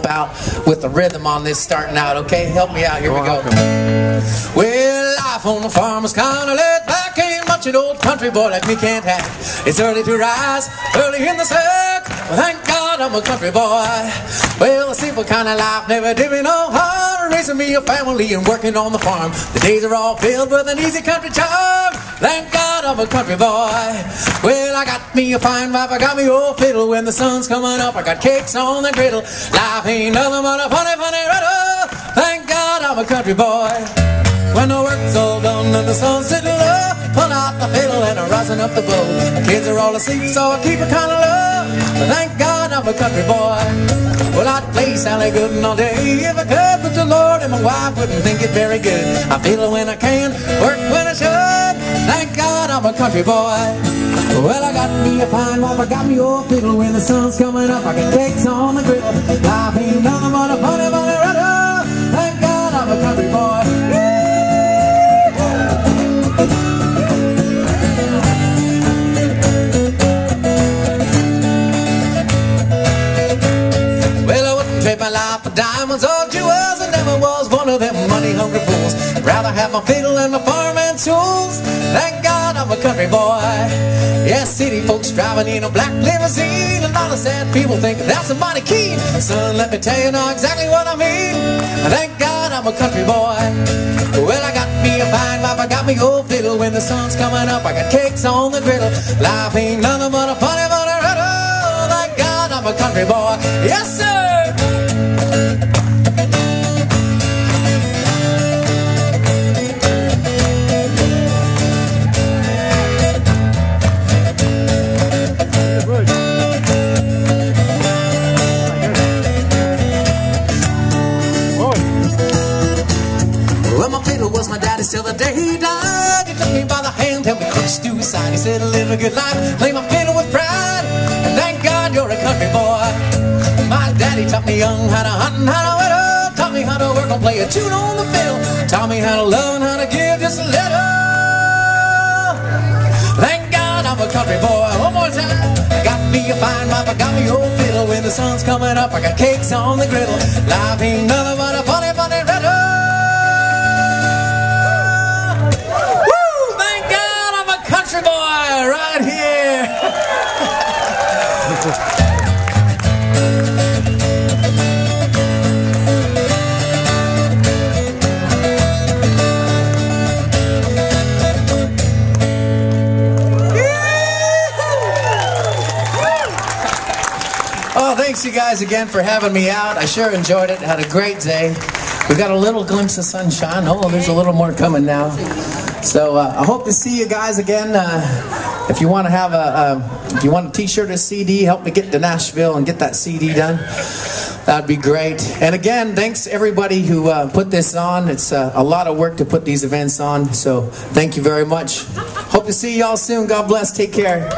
help out with the rhythm on this starting out, okay? Help me out. Here we go. Well, life on the farm is kind of laid back. Ain't much an old country boy like me can't hack. It's early to rise, early in the sack. Well, thank God I'm a country boy. Well, a simple kind of life never did me no harm. Raising me a family and working on the farm. The days are all filled with an easy country charm. Thank God I'm a country boy. Well, I got me a fine wife, I got me old fiddle. When the sun's coming up, I got cakes on the griddle. Life ain't nothing but a funny, funny riddle. Thank God I'm a country boy. When the work's all done and the sun's sitting low, pull out the fiddle and I'm rising up the bow. Kids are all asleep, so I keep it kind of low. Thank God I'm a country boy. Well, I'd play Sally Gooden all day if I could, but the Lord and my wife wouldn't think it very good. I fiddle when I can, country boy. Well, I got me a fine wife, I got me old fiddle. When the sun's coming up, I got cakes on the griddle. Life ain't nothing but a funny, funny riddle. Thank God I'm a country boy. Well, I wouldn't trade my life for diamonds or jewels. I never was one of them money-hungry fools. I'd rather have my fiddle and my farm and tools. Country boy. Yes, city folks driving in a black limousine. And all of sad people think that's a mighty key. Son, let me tell you now exactly what I mean. Thank God I'm a country boy. Well, I got me a fine wife, I got me old fiddle. When the sun's coming up, I got cakes on the griddle. Life ain't nothing but a funny, funny riddle. Thank God I'm a country boy. Yes, sir. Daddy till the day he died. He took me by the hand, held me close to his side. He said, live a good life, play my fiddle with pride. And thank God you're a country boy. My daddy taught me young how to hunt and how to whittle. Taught me how to work and play a tune on the fiddle. Taught me how to love and how to give just a little. Thank God I'm a country boy. One more time. Got me a fine wife, I got me old fiddle. When the sun's coming up, I got cakes on the griddle. Life ain't nothing but a thanks you guys again for having me out. I sure enjoyed it. Had a great day. We got a little glimpse of sunshine. Oh, there's a little more coming now. So uh, I hope to see you guys again. Uh, if you want to have a, a, if you want a T-shirt or CD, help me get to Nashville and get that CD done. That'd be great. And again, thanks everybody who uh, put this on. It's uh, a lot of work to put these events on. So thank you very much. Hope to see y'all soon. God bless. Take care.